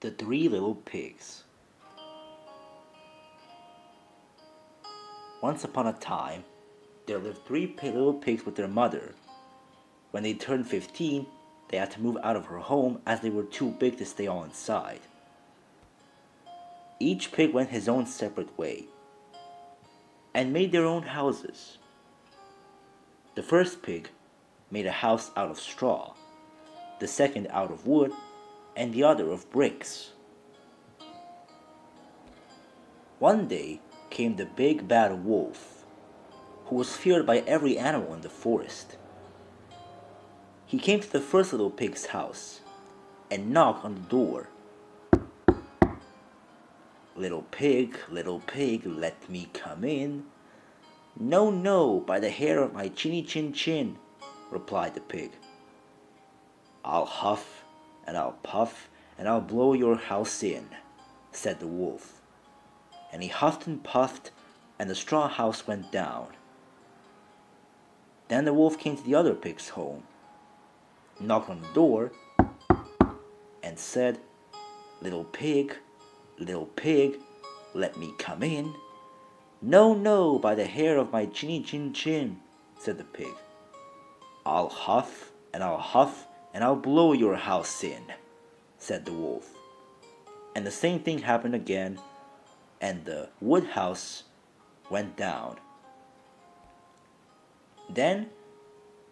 The Three Little Pigs. Once upon a time, there lived three little pigs with their mother. When they turned 15, they had to move out of her home as they were too big to stay all inside. Each pig went his own separate way and made their own houses. The first pig made a house out of straw, the second out of wood, and the other of bricks. One day came the big bad wolf, who was feared by every animal in the forest. He came to the first little pig's house and knocked on the door. Little pig, little pig, let me come in. No, no, by the hair of my chinny chin chin, replied the pig. I'll huff and I'll puff and I'll blow your house in, said the wolf. And he huffed and puffed, and the straw house went down. Then the wolf came to the other pig's home, knocked on the door, and said, Little pig, little pig, let me come in. No, no, by the hair of my chinny chin chin, said the pig. I'll huff and I'll huff and I'll blow your house in, said the wolf. And the same thing happened again, and the wood house went down. Then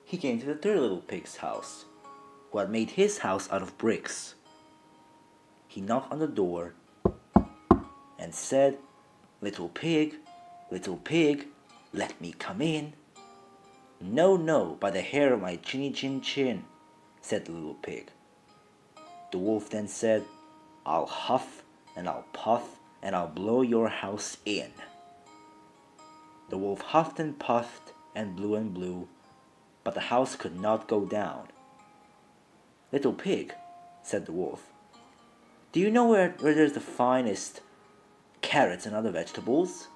he came to the third little pig's house, who had made his house out of bricks. He knocked on the door and said, Little pig, little pig, let me come in. No, no, by the hair of my chinny chin chin, said the little pig. The wolf then said, I'll huff and I'll puff and I'll blow your house in. The wolf huffed and puffed and blew and blew, but the house could not go down. Little pig, said the wolf, do you know where, where there's the finest carrots and other vegetables?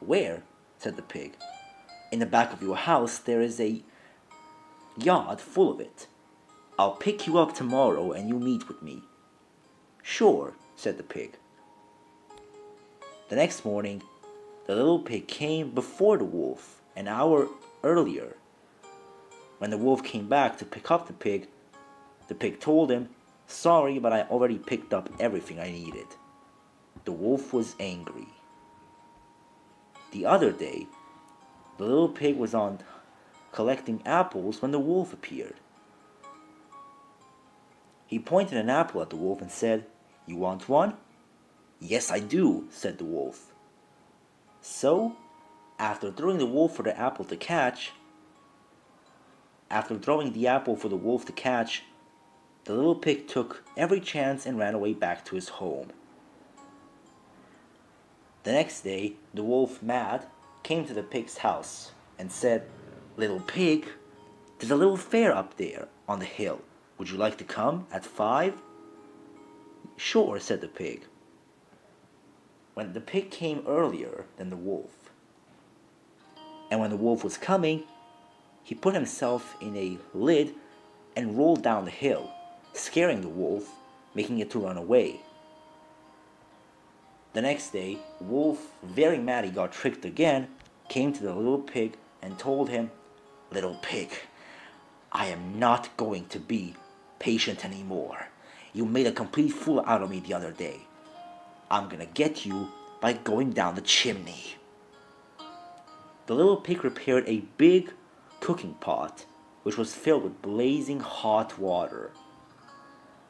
Where? said the pig. In the back of your house there is a yard full of it. I'll pick you up tomorrow and you meet with me. Sure, said the pig. The next morning, the little pig came before the wolf an hour earlier. When the wolf came back to pick up the pig, the pig told him, Sorry, but I already picked up everything I needed. The wolf was angry. The other day, the little pig was on collecting apples when the wolf appeared. He pointed an apple at the wolf and said, You want one? Yes, I do, said the wolf. So, after throwing the wolf for the apple to catch, after throwing the apple for the wolf to catch, the little pig took every chance and ran away back to his home. The next day, the wolf, mad, came to the pig's house and said, Little pig, there's a little fair up there on the hill. Would you like to come at five? Sure, said the pig. When the pig came earlier than the wolf, and when the wolf was coming, he put himself in a lid and rolled down the hill, scaring the wolf, making it to run away. The next day, Wolf, very mad he got tricked again, came to the little pig and told him, Little pig, I am not going to be patient anymore. You made a complete fool out of me the other day. I'm gonna get you by going down the chimney. The little pig prepared a big cooking pot, which was filled with blazing hot water.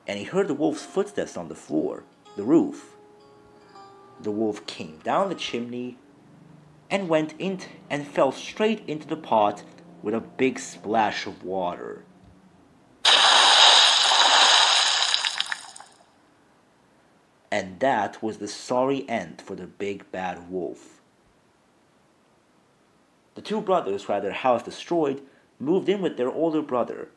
And he heard the wolf's footsteps on the floor, the roof. The wolf came down the chimney and went in and fell straight into the pot with a big splash of water. And that was the sorry end for the big bad wolf. The two brothers who had their house destroyed moved in with their older brother,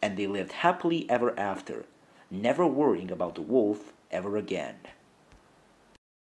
and they lived happily ever after, never worrying about the wolf ever again.